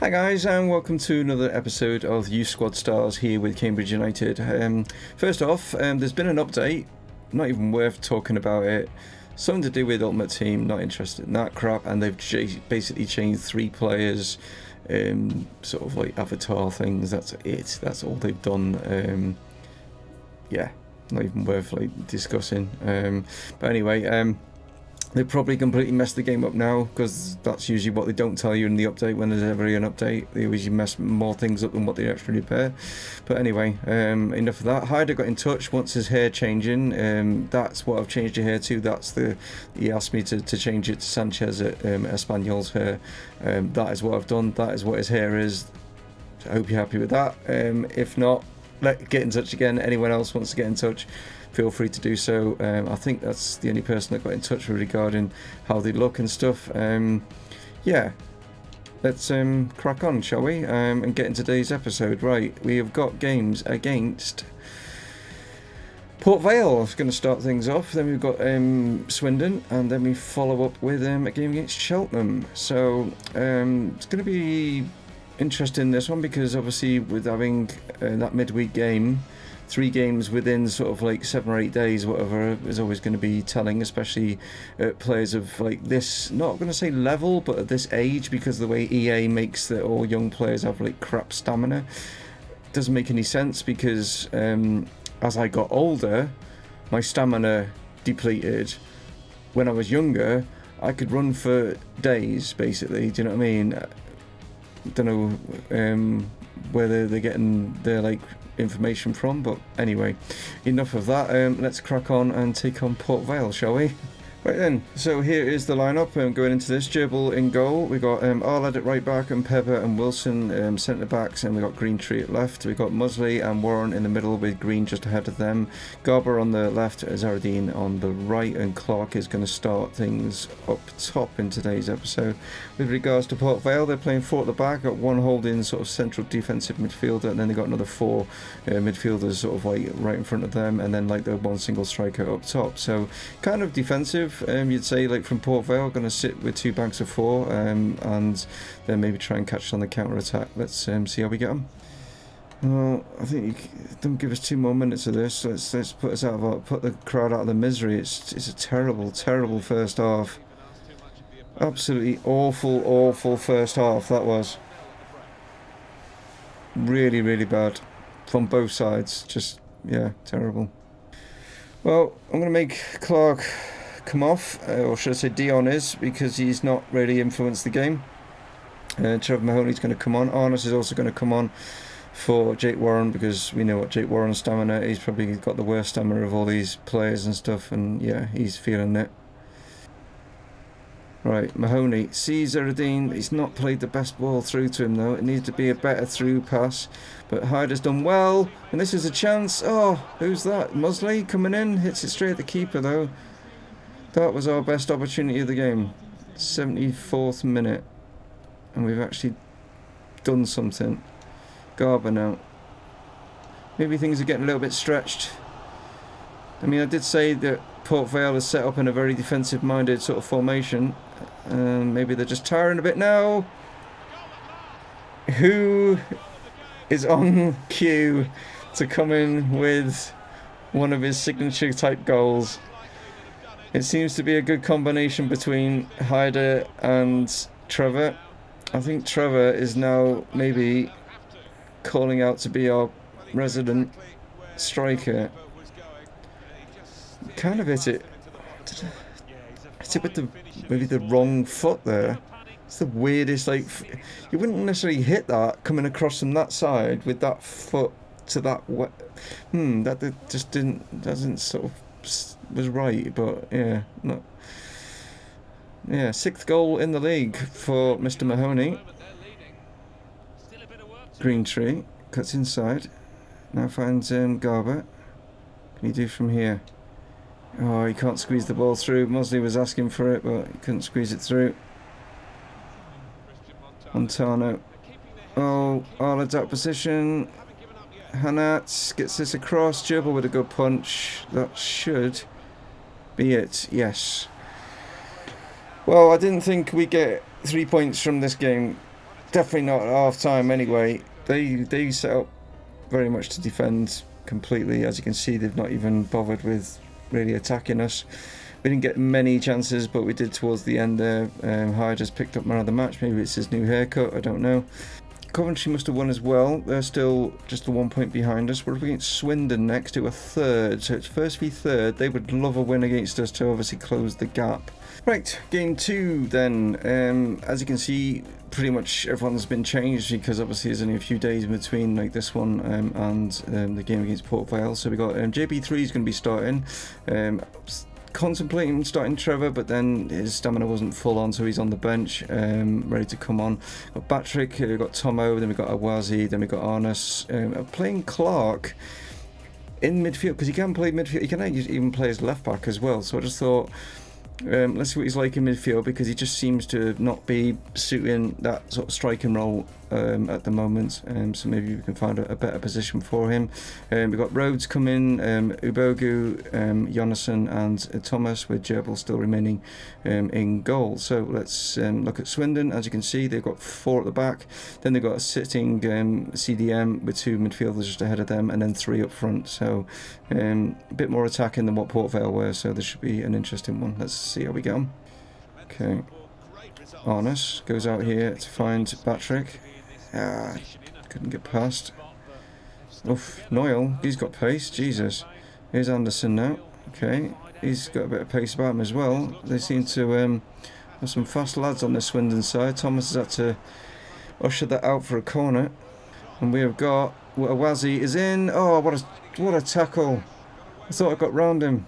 Hi guys and welcome to another episode of Youth Squad Stars here with Cambridge United. Um, first off, um, there's been an update, not even worth talking about it. Something to do with Ultimate Team, not interested in that crap, and they've basically changed three players, um, sort of like avatar things, that's it, that's all they've done. Um, yeah, not even worth like discussing. Um, but anyway, um, they probably completely messed the game up now because that's usually what they don't tell you in the update when there's ever an update. They usually mess more things up than what they actually repair. But anyway, um, enough of that. Haidar got in touch, wants his hair changing. Um, that's what I've changed your hair to. That's the he asked me to, to change it to Sanchez at um, Espanyol's hair. Um, that is what I've done. That is what his hair is. I hope you're happy with that. Um, if not, let get in touch again. Anyone else wants to get in touch? Feel free to do so. Um, I think that's the only person that got in touch with regarding how they look and stuff. Um, yeah, let's um, crack on, shall we? Um, and get into today's episode. Right, we have got games against Port Vale. Is going to start things off. Then we've got um, Swindon, and then we follow up with um, a game against Cheltenham. So um, it's going to be interesting this one because obviously with having uh, that midweek game three games within sort of like seven or eight days, whatever, is always going to be telling, especially uh, players of like this, not going to say level, but at this age, because the way EA makes that all young players have like crap stamina. Doesn't make any sense because um, as I got older, my stamina depleted. When I was younger, I could run for days, basically. Do you know what I mean? I don't know um, whether they're getting their like information from. But anyway, enough of that. Um, let's crack on and take on Port Vale, shall we? Right then, so here is the lineup um, going into this. Gerbil in goal. we got um, Arlad at right back and Pepper and Wilson um, centre backs and we got Greentree at left. we got Muzzley and Warren in the middle with Green just ahead of them. Garber on the left, Zaradine on the right and Clark is going to start things up top in today's episode. With regards to Port Vale, they're playing four at the back, got one holding sort of central defensive midfielder and then they got another four uh, midfielders sort of like right in front of them and then like the one single striker up top. So kind of defensive um, you'd say, like from Port Vale, going to sit with two banks of four um, and then maybe try and catch on the counter attack. Let's um, see how we get them. Well, I think you, don't give us two more minutes of this. Let's let's put us out of our, put the crowd out of the misery. It's it's a terrible, terrible first half. Absolutely awful, awful first half that was. Really, really bad from both sides. Just yeah, terrible. Well, I'm going to make Clark come off, uh, or should I say Dion is, because he's not really influenced the game. Uh, Trevor Mahoney's going to come on. Arnott is also going to come on for Jake Warren because we know what Jake Warren's stamina. He's probably got the worst stamina of all these players and stuff, and yeah, he's feeling it. Right, Mahoney sees Eradine. He's not played the best ball through to him though. It needs to be a better through pass. But Hyde has done well, and this is a chance. Oh, who's that? Muzzley coming in, hits it straight at the keeper though. That was our best opportunity of the game. 74th minute. And we've actually done something. Garber now. Maybe things are getting a little bit stretched. I mean, I did say that Port Vale is set up in a very defensive-minded sort of formation. And maybe they're just tiring a bit now. Who is on cue to come in with one of his signature type goals? It seems to be a good combination between Haidar and Trevor. I think Trevor is now maybe calling out to be our resident striker. Kind of hit it. Hit it with the maybe the wrong foot there. It's the weirdest. Like you wouldn't necessarily hit that coming across from that side with that foot to that. Hmm. That just didn't doesn't sort of was right, but yeah, not. Yeah, sixth goal in the league for Mr. Mahoney. Greentree cuts inside. Now finds um, Garber. Can he do from here? Oh, he can't squeeze the ball through. Muzzley was asking for it, but he couldn't squeeze it through. Montano. Oh, all Arlad's out position. Hanat gets this across. Gerbil with a good punch. That should be it. Yes. Well, I didn't think we get three points from this game. definitely not at half time anyway. They they set up very much to defend completely. As you can see, they've not even bothered with really attacking us. We didn't get many chances, but we did towards the end there. Um, Hyde just picked up the match. Maybe it's his new haircut. I don't know. Coventry must have won as well. They're still just the one point behind us. We're up against Swindon next to a third. So it's first v third. They would love a win against us to obviously close the gap. Right, game two then. Um, as you can see, pretty much everyone's been changed because obviously there's only a few days in between like this one um, and um, the game against Port Vale. So we got um, JB3 is going to be starting. Contemplating starting Trevor, but then his stamina wasn't full on, so he's on the bench, um, ready to come on. Got Batrick, uh, we've got Tomo, then we've got Awazi, then we've got Arnas. Um, playing Clark in midfield, because he can play midfield, he can even play as left back as well, so I just thought um, let's see what he's like in midfield because he just seems to not be suiting that sort of striking role um, at the moment. Um, so maybe we can find a, a better position for him. Um, we've got Rhodes coming, um, Ubogu, um, Jonasson, and uh, Thomas, with Gerbil still remaining um, in goal. So let's um, look at Swindon. As you can see, they've got four at the back. Then they've got a sitting CDM with two midfielders just ahead of them, and then three up front. So a bit more attacking than what Port Vale were. So this should be an interesting one. Let's see how we get on. Okay. Arnas goes out here to find Patrick. Ah, couldn't get past. Oof, Noyle, he's got pace, Jesus. Here's Anderson now. Okay, he's got a bit of pace about him as well. They seem to um, have some fast lads on the Swindon side. Thomas has had to usher that out for a corner. And we have got Awazi is in. Oh, what a what a tackle! I thought I got round him.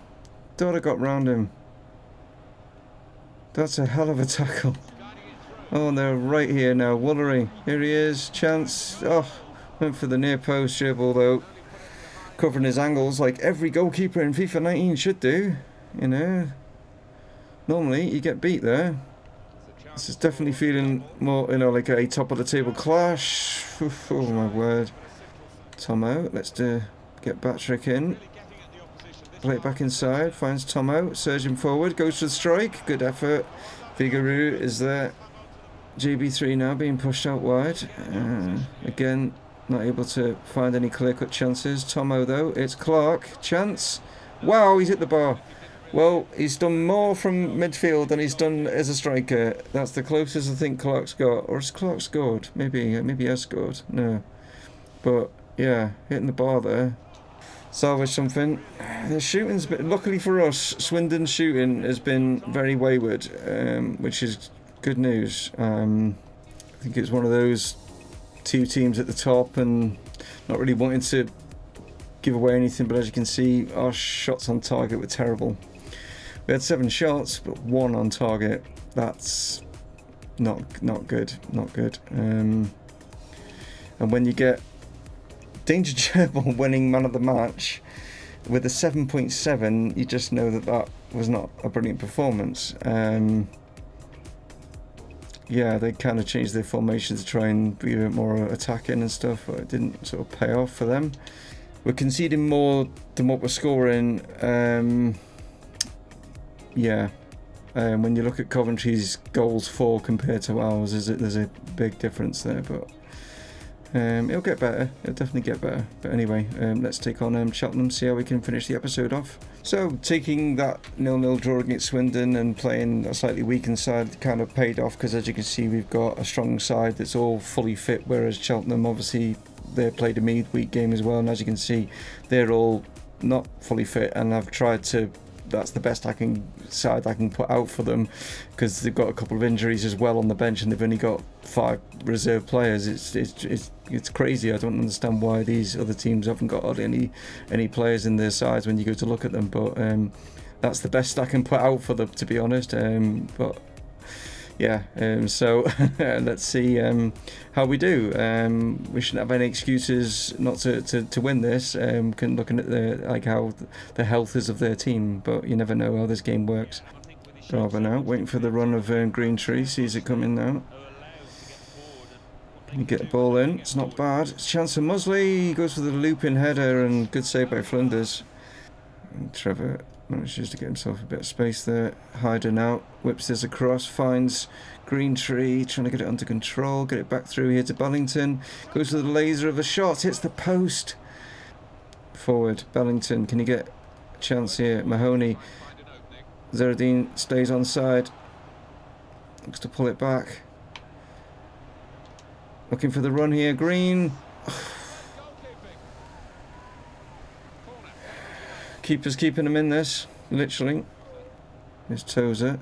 Thought I got round him. That's a hell of a tackle. Oh, they're right here now. Woolery. Here he is. Chance. Oh, went for the near post dribble though. Covering his angles like every goalkeeper in FIFA 19 should do. You know. Normally you get beat there. This is definitely feeling more, you know, like a top of the table clash. Oh my word. Tomo, let's do, get Batrick in. Play it back inside, finds Tomo, surging forward, goes for the strike. Good effort. Figaro is there. JB3 now being pushed out wide. Uh, again, not able to find any clear-cut chances. Tomo, though, it's Clark. Chance. Wow, he's hit the bar. Well, he's done more from midfield than he's done as a striker. That's the closest I think Clark's got. Or has Clark scored? Maybe, maybe he has scored. No. But, yeah, hitting the bar there. Salvage something. The shooting's been, luckily for us, Swindon's shooting has been very wayward, um, which is good news. Um, I think it's one of those two teams at the top and not really wanting to give away anything, but as you can see, our shots on target were terrible. We had seven shots, but one on target. That's not not good, not good. Um, and when you get Danger Gerbil winning man of the match with a 7.7, you just know that that was not a brilliant performance. Um, yeah, they kind of changed their formation to try and be a bit more attacking and stuff, but it didn't sort of pay off for them. We're conceding more than what we're scoring. Um, yeah, um, when you look at Coventry's goals for compared to ours, there's a, there's a big difference there, but um, it'll get better. It'll definitely get better. But anyway, um, let's take on um, Cheltenham, see how we can finish the episode off. So, taking that nil-nil draw against Swindon and playing a slightly weakened side kind of paid off because, as you can see, we've got a strong side that's all fully fit, whereas Cheltenham, obviously, they played a midweek game as well. And as you can see, they're all not fully fit and I've tried to that's the best I can side I can put out for them because they've got a couple of injuries as well on the bench and they've only got five reserve players. It's it's it's, it's crazy. I don't understand why these other teams haven't got any any players in their sides when you go to look at them. But um, that's the best I can put out for them, to be honest. Um, but yeah, um, so let's see um, how we do. Um, we shouldn't have any excuses not to, to, to win this. Um, can looking at the like how the health is of their team, but you never know how this game works. Bravo now, waiting for the run of um, Green Tree, sees it coming now. You get the ball in? It's not bad. It's chance of Muzzley goes for the looping header and good save by Flinders. And Trevor Manages to get himself a bit of space there. Hiding out. Whips this across. Finds Green Tree. Trying to get it under control. Get it back through here to Bellington. Goes for the laser of a shot. Hits the post. Forward. Bellington. Can he get a chance here? Mahoney. Zeradine stays on side. Looks to pull it back. Looking for the run here. Green. Keeper's keeping him in this, literally. There's Tozer.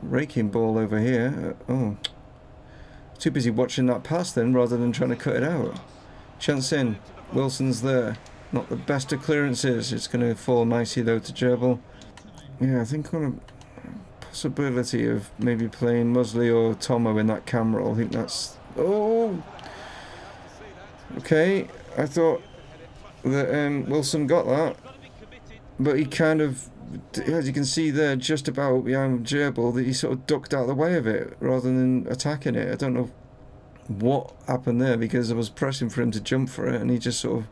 Raking ball over here. Uh, oh. Too busy watching that pass then rather than trying to cut it out. Chance in. Wilson's there. Not the best of clearances. It's going to fall nicely though to Gerbil. Yeah, I think on a possibility of maybe playing Muzzley or Tomo in that camera. I think that's... Oh! Okay, I thought that um, Wilson got that. But he kind of, as you can see there, just about behind Gerbil, that he sort of ducked out of the way of it rather than attacking it. I don't know what happened there because I was pressing for him to jump for it and he just sort of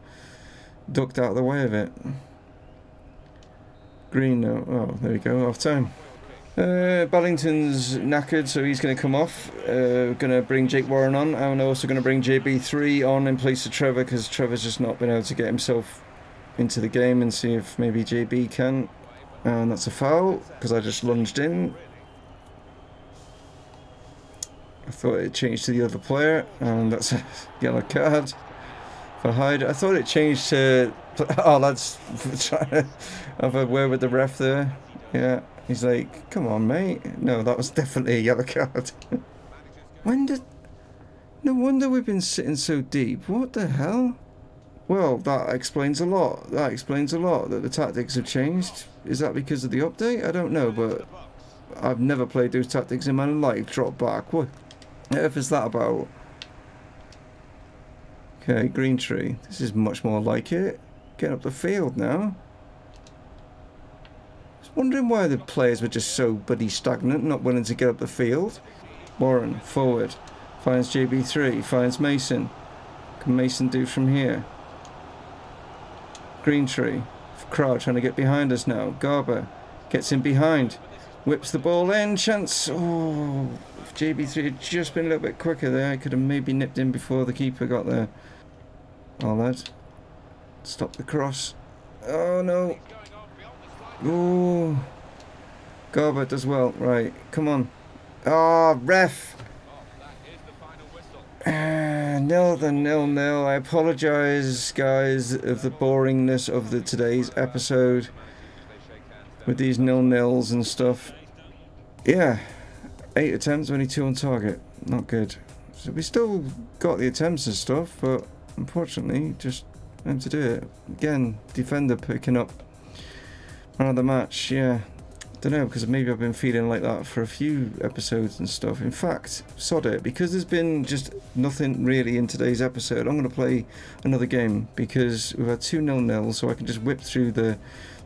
ducked out of the way of it. Green now. Oh, there we go, off time. Uh, knackered, so he's going to come off. Uh, going to bring Jake Warren on. I'm also going to bring JB3 on in place of Trevor because Trevor's just not been able to get himself into the game and see if maybe JB can. And that's a foul because I just lunged in. I thought it changed to the other player, and that's a yellow card for Hyde. I thought it changed to. Oh, that's trying to have a word with the ref there. Yeah. He's like, come on, mate. No, that was definitely a yellow card. when did... No wonder we've been sitting so deep. What the hell? Well, that explains a lot. That explains a lot, that the tactics have changed. Is that because of the update? I don't know, but... I've never played those tactics in my life. Drop back. What earth is that about? Okay, green tree. This is much more like it. Getting up the field now. Wondering why the players were just so bloody stagnant, not willing to get up the field. Warren, forward. Finds JB3, finds Mason. Can Mason do from here? Green tree. Crowd trying to get behind us now. Garber gets in behind. Whips the ball in. Chance. Oh, if JB3 had just been a little bit quicker there, I could have maybe nipped in before the keeper got there. All that. Stop the cross. Oh no. Ooh. Garbutt as well. Right, come on. Ah, oh, ref. Uh, nil the nil nil. I apologise, guys, of the boringness of the today's episode with these nil nils and stuff. Yeah, eight attempts, only two on target. Not good. So we still got the attempts and stuff, but unfortunately, just have to do it. Again, defender picking up Another match, yeah. Don't know, because maybe I've been feeling like that for a few episodes and stuff. In fact, sod it, because there's been just nothing really in today's episode, I'm going to play another game, because we've had two nil-nil, so I can just whip through the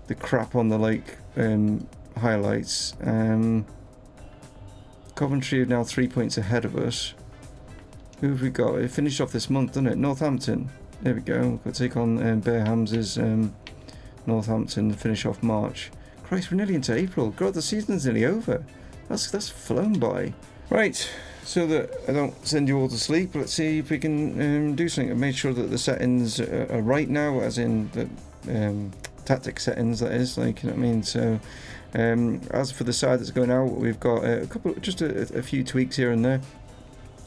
the crap on the like um, highlights. Um, Coventry are now three points ahead of us. Who have we got? It finished off this month, doesn't it? Northampton. There we go. We've got to take on um, Bear um, Northampton finish off March. Christ, we're nearly into April. God, the season's nearly over. That's that's flown by. Right, so that I don't send you all to sleep, let's see if we can um, do something. I've made sure that the settings are right now, as in the um, tactic settings, that is, like, you know what I mean? So, um, as for the side that's going out, we've got a couple, just a, a few tweaks here and there.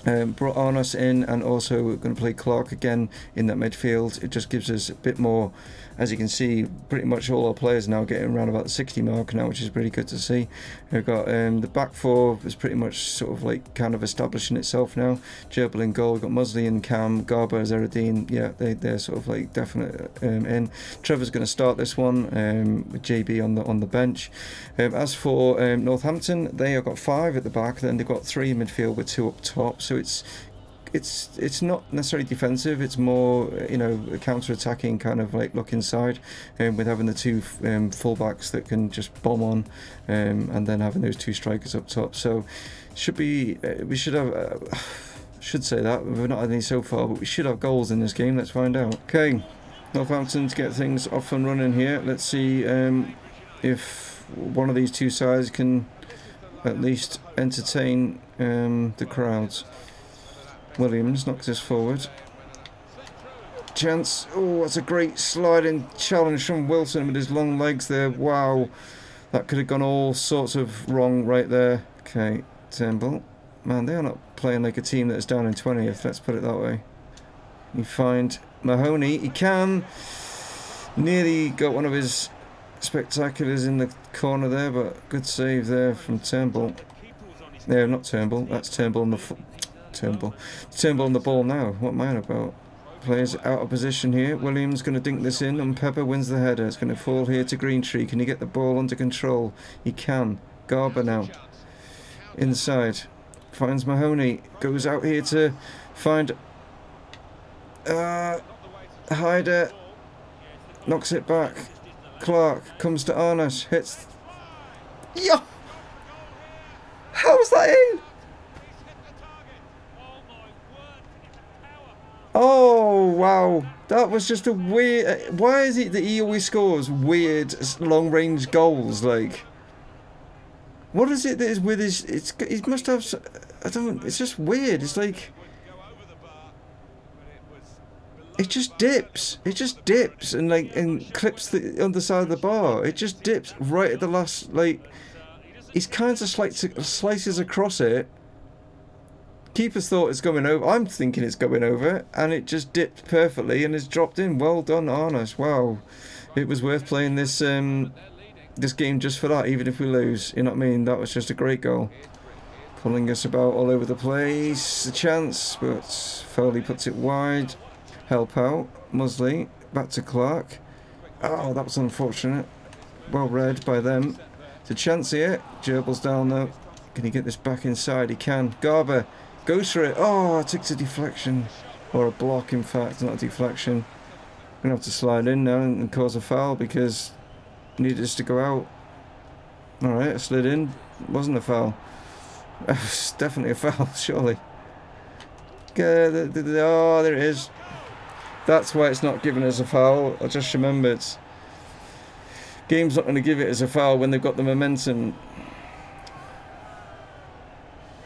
Um, brought Arnas in and also we're going to play Clark again in that midfield. It just gives us a bit more as you can see, pretty much all our players now getting around about the 60 mark now, which is pretty good to see. We've got um, the back four is pretty much sort of like kind of establishing itself now. Gerbil in goal, we've got Muzzley and Cam, Garber, Zeradine, yeah, they, they're sort of like definite um, in. Trevor's going to start this one um, with JB on the on the bench. Um, as for um, Northampton, they have got five at the back, then they've got three in midfield with two up top, so it's it's it's not necessarily defensive. It's more you know counter-attacking kind of like look inside, um, with having the two um, fullbacks that can just bomb on, um, and then having those two strikers up top. So should be uh, we should have. Uh, should say that we've not had any so far, but we should have goals in this game. Let's find out. Okay, Northampton to get things off and running here. Let's see um, if one of these two sides can at least entertain um, the crowds. Williams knocks this forward. Chance. Oh, that's a great sliding challenge from Wilson with his long legs there. Wow. That could have gone all sorts of wrong right there. Okay, Turnbull. Man, they are not playing like a team that's down in 20th, let's put it that way. You find Mahoney. He can. Nearly got one of his spectaculars in the corner there, but good save there from Turnbull. No, not Turnbull. That's Turnbull on the Turnbull. Turnbull on the ball now. What am I about? Players out of position here. Williams going to dink this in, and Pepper wins the header. It's going to fall here to Greentree. Can he get the ball under control? He can. Garber now. Inside. Finds Mahoney. Goes out here to find... Uh, Haidar. Knocks it back. Clark comes to Arnott. Hits... Yeah! How was that in? Oh, wow. That was just a weird... Why is it that he always scores weird long-range goals? Like... What is it that is with his... It's, he must have... I don't... It's just weird. It's like... It just dips. It just dips and like and clips the underside of the bar. It just dips right at the last like. He's kind of slices slices across it Keeper's thought it's going over. I'm thinking it's going over, and it just dipped perfectly and it's dropped in. Well done, Arnott. Wow, it was worth playing this um, this game just for that, even if we lose. You know what I mean? That was just a great goal. Pulling us about all over the place. A chance, but Foley puts it wide. Help out. Muzzley. Back to Clark. Oh, that was unfortunate. Well read by them. It's a chance here. Gerbil's down though. Can he get this back inside? He can. Garber Goes for it. Oh, it takes a deflection. Or a block, in fact, not a deflection. I'm to have to slide in now and cause a foul because needed us to go out. Alright, I slid in. Wasn't a foul. It's definitely a foul, surely. Oh, there it is. That's why it's not giving us a foul. I just remembered. Game's not going to give it as a foul when they've got the momentum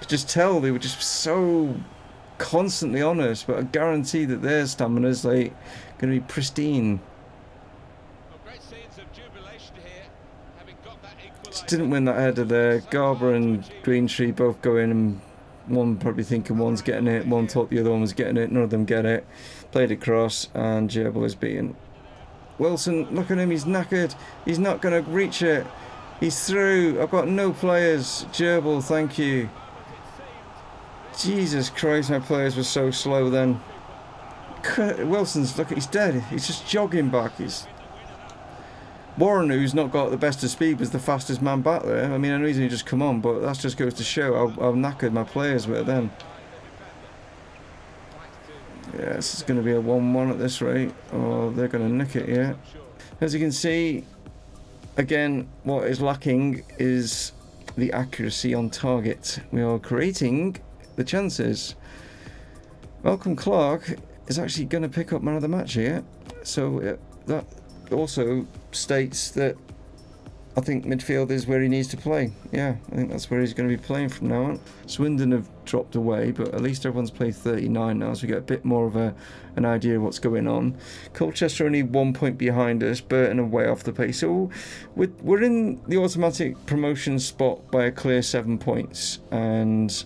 could just tell they were just so constantly on us, but I guarantee that their stamina is like going to be pristine. Just didn't win that header there. Garber and Greentree both go in and one probably thinking one's getting it, one thought the other one was getting it, none of them get it. Played across and Gerbil is beaten. Wilson, look at him, he's knackered. He's not going to reach it. He's through. I've got no players. Gerbil, thank you. Jesus Christ, my players were so slow then. Wilson's, look, he's dead. He's just jogging back. He's Warren, who's not got the best of speed, was the fastest man back there. I mean, I know he's only just come on, but that just goes to show how, how knackered my players were then. Yeah, this is going to be a 1-1 at this rate. Oh, they're going to nick it, yeah. As you can see, again, what is lacking is the accuracy on target. We are creating the chances. Malcolm Clark is actually going to pick up man of the match here. So uh, that also states that I think midfield is where he needs to play. Yeah, I think that's where he's going to be playing from now on. Swindon have dropped away, but at least everyone's played 39 now, so we get a bit more of a, an idea of what's going on. Colchester only one point behind us, Burton are way off the pace. So we're, we're in the automatic promotion spot by a clear seven points, and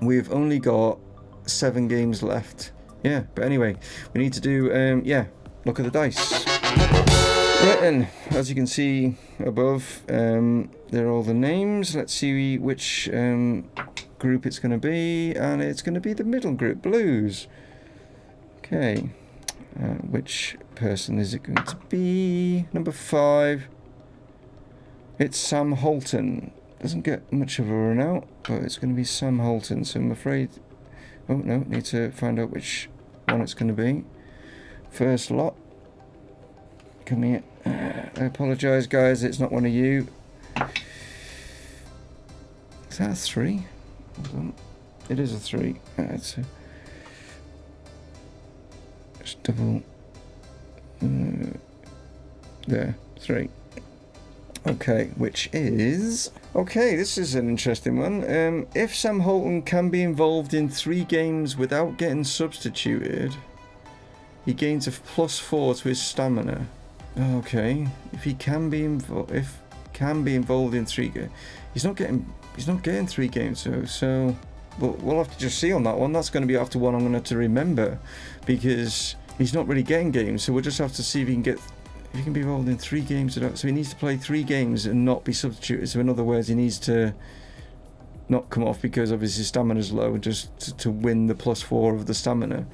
we've only got seven games left. Yeah, but anyway, we need to do, um, yeah, look at the dice. Right then, as you can see above, um, there are all the names. Let's see which um, group it's going to be, and it's going to be the middle group, Blues. Okay, uh, which person is it going to be? Number five. It's Sam Holton doesn't get much of a run out, but it's going to be Sam Holton, so I'm afraid... Oh, no, need to find out which one it's going to be. First lot. Come here. I apologise, guys, it's not one of you. Is that a three? It is a three. Uh, it's a... Double... there, three. Okay, which is okay. This is an interesting one. Um, if Sam Holton can be involved in three games without getting substituted, he gains a plus four to his stamina. Okay, if he can be involved, if can be involved in three games, he's not getting he's not getting three games. So so we'll, we'll have to just see on that one. That's going to be after one I'm going to have to remember because he's not really getting games. So we'll just have to see if he can get he can be involved in three games. So he needs to play three games and not be substituted. So in other words, he needs to not come off because obviously his stamina is low just to, to, win the plus four of the stamina.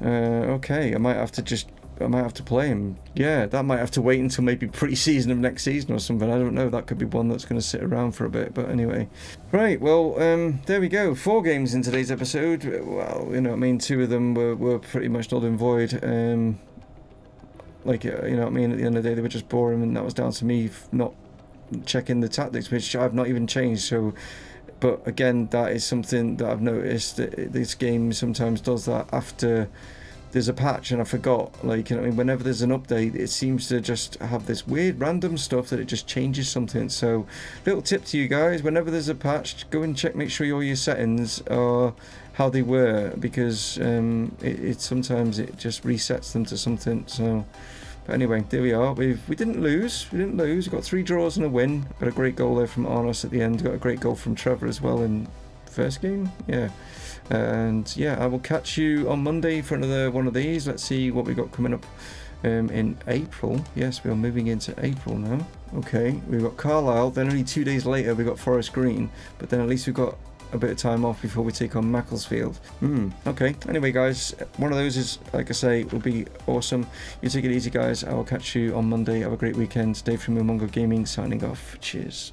Uh, okay, I might have to just I might have to play him. Yeah, that might have to wait until maybe pre-season of next season or something. I don't know. That could be one that's going to sit around for a bit. But anyway, right. Well, um, there we go. Four games in today's episode. Well, you know, I mean, two of them were, were pretty much null and void. Um, like, uh, you know, what I mean, at the end of the day, they were just boring, and that was down to me not checking the tactics, which I've not even changed. So, but again, that is something that I've noticed that this game sometimes does that after there's a patch and I forgot. Like, you know, I mean, whenever there's an update, it seems to just have this weird random stuff that it just changes something. So, little tip to you guys: whenever there's a patch, go and check, make sure all your settings are how they were, because um, it, it sometimes it just resets them to something. So. But anyway, there we are. We we didn't lose. We didn't lose. We got three draws and a win. Got a great goal there from Arnas at the end. Got a great goal from Trevor as well in first game. Yeah. And yeah, I will catch you on Monday for another one of these. Let's see what we got coming up um, in April. Yes, we are moving into April now. Okay, we've got Carlisle. Then only two days later, we got Forest Green. But then at least we've got a bit of time off before we take on Macclesfield. Hmm, okay. Anyway, guys, one of those is, like I say, will be awesome. You take it easy, guys. I will catch you on Monday. Have a great weekend. Dave from Mumongu Gaming signing off. Cheers.